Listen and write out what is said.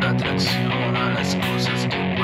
atracción a las cosas que